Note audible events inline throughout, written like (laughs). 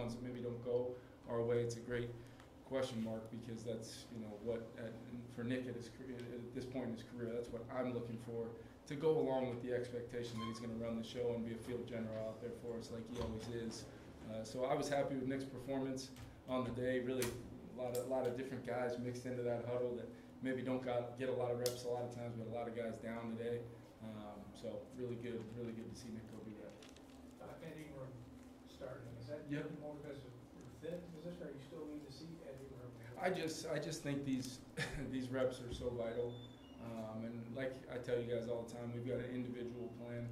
ones that maybe don't go our way, it's a great question mark because that's you know what at, for Nick at his at this point in his career, that's what I'm looking for to go along with the expectation that he's going to run the show and be a field general out there for us like he always is. Uh, so I was happy with Nick's performance on the day. Really, a lot of a lot of different guys mixed into that huddle that maybe don't got, get a lot of reps a lot of times, but a lot of guys down today. Um, so really good, really good to see Nick go do that. Uh, Ed Ingram more because of your position, or you still need to see Ed Ingram? I just I just think these (laughs) these reps are so vital. Um, and like I tell you guys all the time, we've got an individual plan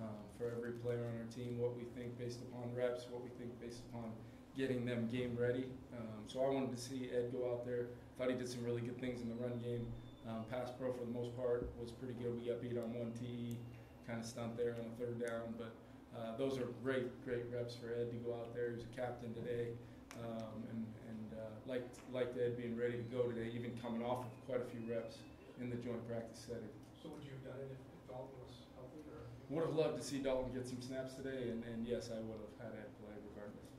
um, for every player on our team. What we think based upon reps, what we think based upon getting them game ready. Um, so I wanted to see Ed go out there. Thought he did some really good things in the run game. Um, pass pro for the most part was pretty good. We got beat on one TE, kind of stunt there on a third down, but uh, those are great, great reps for Ed to go out there. He was a captain today, um, and, and uh, liked liked Ed being ready to go today, even coming off of quite a few reps in the joint practice setting. So would you have done it if if Dalton was healthy, or? Would have loved to see Dalton get some snaps today, and, and yes, I would have had Ed play regardless.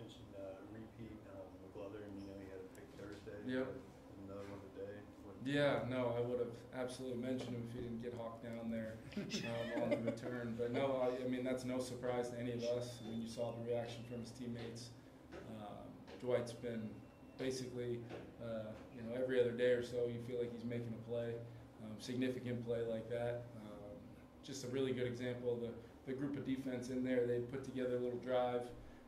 Mentioned uh, repeat um, McLovin, you know, he had a pick Thursday. Yep. but Another one today. What- Yeah, no, I would have absolutely mentioned him if he didn't get hawked down there um, on the return. But no, I, I mean that's no surprise to any of us. I mean you saw the reaction from his teammates. Um, Dwight's been basically, uh, you know, every other day or so you feel like he's making a play, um, significant play like that. Um, just a really good example of the, the group of defense in there. They put together a little drive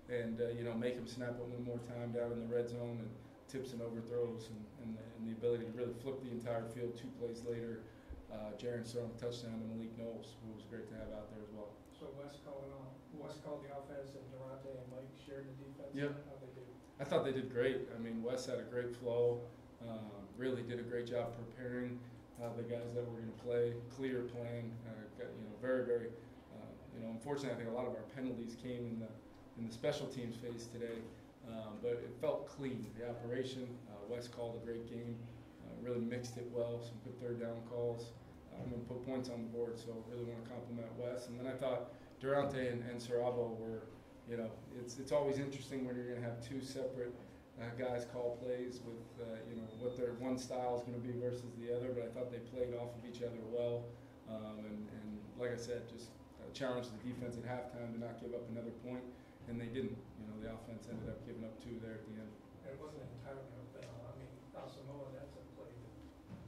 and uh, you know make him snap it one more time down in the red zone and tips and overthrows and, and, the, and the ability to really flip the entire field two plays later. Uh, Jaren throwing a touchdown to Malik Knowles, who was great to have out there as well. So Wes calling on, Wes called the offense, and Daronte and Mike shared the defense? Yep. How'd they do? I thought they did great. I mean, Wes had a great flow. Um, really did a great job preparing uh, the guys that were going to play. Clear plan. Uh, got, you know, very, very. Uh, you know, unfortunately, I think a lot of our penalties came in the in the special teams phase today. Um, but it felt clean. The operation. Uh, Wes called a great game. Uh, really mixed it well. Some good third down calls. I'm going to put points on the board, so really want to compliment Wes. And then I thought Daronte and, and Sarabo were you know, it's it's always interesting when you're going to have two separate uh, guys call plays with uh, you know what their one style is going to be versus the other. But I thought they played off of each other well, um, and and like I said, just uh, challenged the defense at halftime to not give up another point, and they didn't. You know, the offense ended up giving up two there at the end. And it wasn't entirely open, I mean, Asamoah, that's a play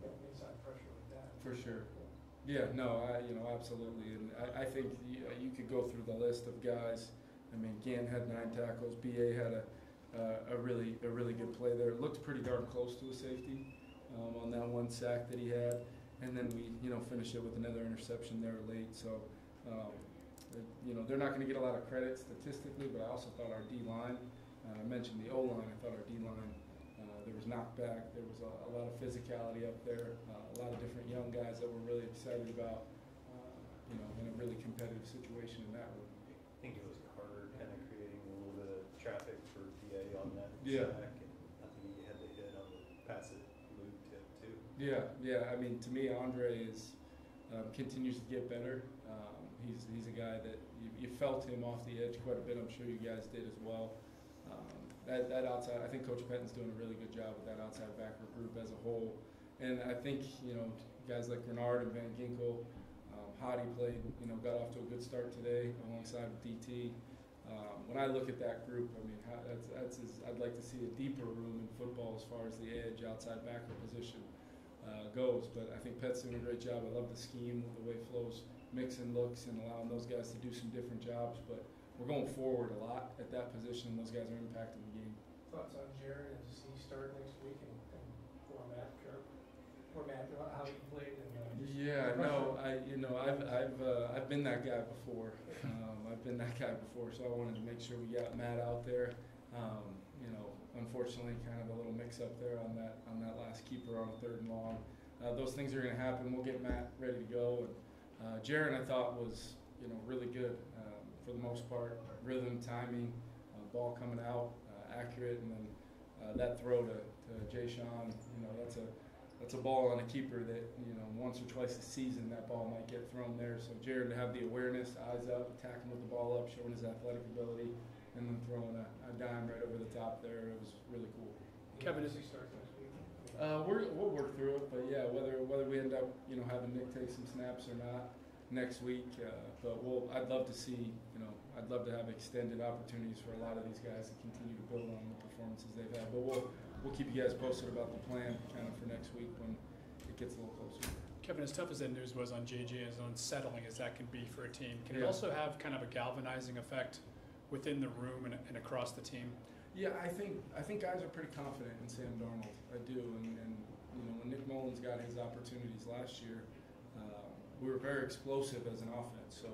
that, inside pressure like that. For sure. Yeah, no, I you know absolutely, and I, I think you, you could go through the list of guys. I mean, Gann had nine tackles. Ba had a uh, a really a really good play there. It looked pretty darn close to a safety um, on that one sack that he had, and then we you know finished it with another interception there late. So. Um, you know they're not going to get a lot of credit statistically, but I also thought our D line. Uh, I mentioned the O line. I thought our D line. Uh, there was knockback. There was a, a lot of physicality up there. Uh, a lot of different young guys that we're really excited about. Uh, you know, in a really competitive situation in that room. I think it was Carter kind of creating a little bit of traffic for PA on that Yeah. sack. And I think he had the hit on the pass it loop tip too. Yeah, yeah. I mean, to me, Andre is um, continues to get better. Um, he's he's a guy that you, you felt him off the edge quite a bit. I'm sure you guys did as well. Um, that that outside, I think Coach Penton's doing a really good job with that outside backer group as a whole. And I think you know guys like Renard and Van Ginkel, um, Hottie played. You know, got off to a good start today alongside DT. Um, when I look at that group, I mean, that's that's as, I'd like to see a deeper room in football as far as the edge outside backer position uh, goes. But I think Pet's doing a great job. I love the scheme, the way Flo's mixing looks and allowing those guys to do some different jobs. But we're going forward a lot at that position. Those guys are impacting the game. Thoughts on Jaren, and does he start next week, and, and format, Sharp, format, how he played, and, uh, Yeah, no, I you know I've I've uh, I've been that guy before. (laughs) Um, I've been that guy before, so I wanted to make sure we got Matt out there. Um, you know, unfortunately, kind of a little mix up there on that on that last keeper on a third and long. Uh, those things are going to happen. We'll get Matt ready to go. And uh, Jaren, I thought was you know really good um, for the most part. Rhythm, timing, uh, ball coming out, uh, accurate, and then uh, that throw to, to Jeshaun. You know, that's a that's a ball on a keeper that you know once or twice a season that ball might get thrown there. So Jaren to have the awareness, eyes up, attacking with the ball up, showing his athletic ability, and then throwing a, a dime right over the top there. It was really cool. Kevin, Kevin, is- he starts next week? Uh, we're, we'll work through it, but yeah, whether whether we end up you know having Nick take some snaps or not next week, uh, but we'll I'd love to see you know I'd love to have extended opportunities for a lot of these guys to continue to build on the performances they've had. But we'll we'll keep you guys posted about the plan kind of for next week when it gets a little closer. Kevin, as tough as that news was on JJ, as unsettling as that can be for a team, can it also have kind of a galvanizing effect within the room and, and across the team? Yeah, I think I think guys are pretty confident in Sam Darnold. I do, and, and you know when Nick Mullens got his opportunities last year, uh, we were very explosive as an offense. So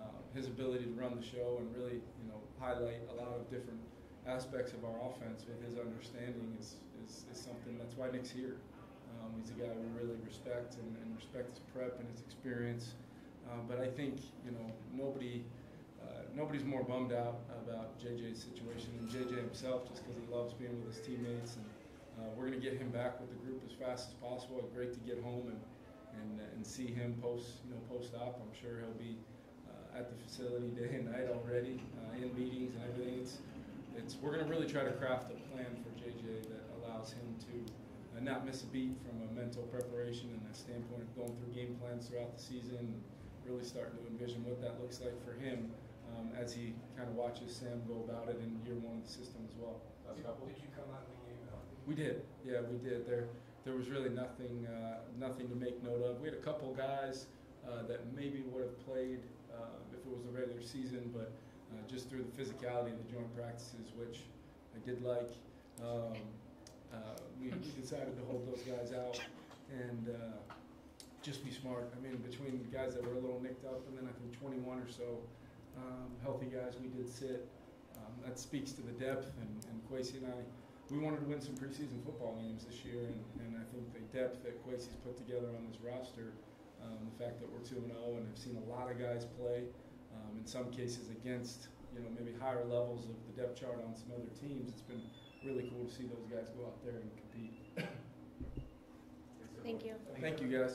uh, his ability to run the show and really you know highlight a lot of different aspects of our offense with his understanding is, is, is something that's why Nick's here. Um, he's a guy we really respect and, and respect his prep and his experience. Uh, but I think you know nobody nobody's more bummed out about JJ's situation than JJ himself, just because he loves being with his teammates, and uh, we're going to get him back with the group as fast as possible. It's great to get home and and and see him post you know post op. I'm sure he'll be uh, at the facility day and night already uh, in meetings and everything. It's it's we're going to really try to craft a plan for JJ that allows him to uh, not miss a beat from a mental preparation and a standpoint of going through game plans throughout the season. And really starting to envision what that looks like for him um, as he kind of watches Sam go about it in year one of the system as well. Did did you come out in the game? We did, yeah, we did. There, there was really nothing, uh, nothing to make note of. We had a couple guys uh, that maybe would have played uh, if it was the regular season, but uh, just through the physicality of the joint practices, which I did like, um, uh, we, we decided to hold those guys out and uh, just be smart. I mean, between the guys that were a little nicked up, and then I think 21 or so um, healthy guys we did sit. Um, that speaks to the depth, and, and Kwesi and I, we wanted to win some preseason football games this year, and, and I think the depth that Kwesi's put together on this roster, um, the fact that we're 2 and 0 and have seen a lot of guys play, um, in some cases against you know maybe higher levels of the depth chart on some other teams, it's been really cool to see those guys go out there and compete. Thank you. Thank you guys.